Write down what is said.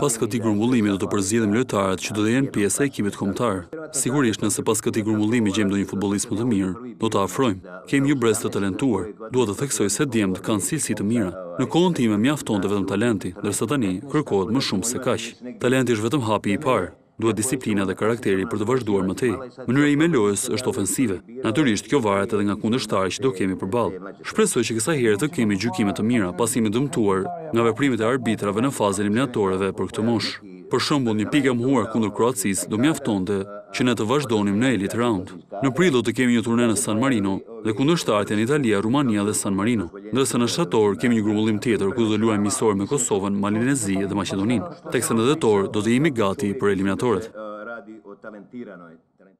Pas këtij grumbullimi do të përzgjedhim lojtarët që do të jenë pjesë e ekipit kombëtar. Sigurisht nëse pas këtij grumbullimi gjejmë ndonjë futbollist më të mirë, do ta afrojmë. Kemi një brez të talentuar, dua të theksoj se djemët kanë cilësi të mira. Në kohën time mjaftonte vetëm talenti, ndërsa tani kërkohet më shumë se kaq. Talenti është vetëm hapi i parë. Duhet disiplina dhe karakteri për të vazhduar më tej. Mënyra ime e lojës është ofensive. Natyrisht, kjo varet edhe nga kundërshtarët që do kemi përballë. Shpresoj që kësaj herë të kemi gjykime të mira, pasi jemi dëmtuar nga veprimet e arbitrave në fazën e eliminatoreve për këtë moshë. Për shembull, një pikë e mohuar kundër Kroacisë do mjaftonte që ne të vazhdonim në Elite Round. Në prill do të kemi një turne në San Marino dhe kundërshtarët janë Italia, Rumania dhe San Marino, ndërsa në shtator kemi një grumbullim tjetër ku do të luajmë miqësore me Kosovën, Malin e Zi dhe Maqedoninë. Teksa në dhjetor do të jemi gati për eliminatoret.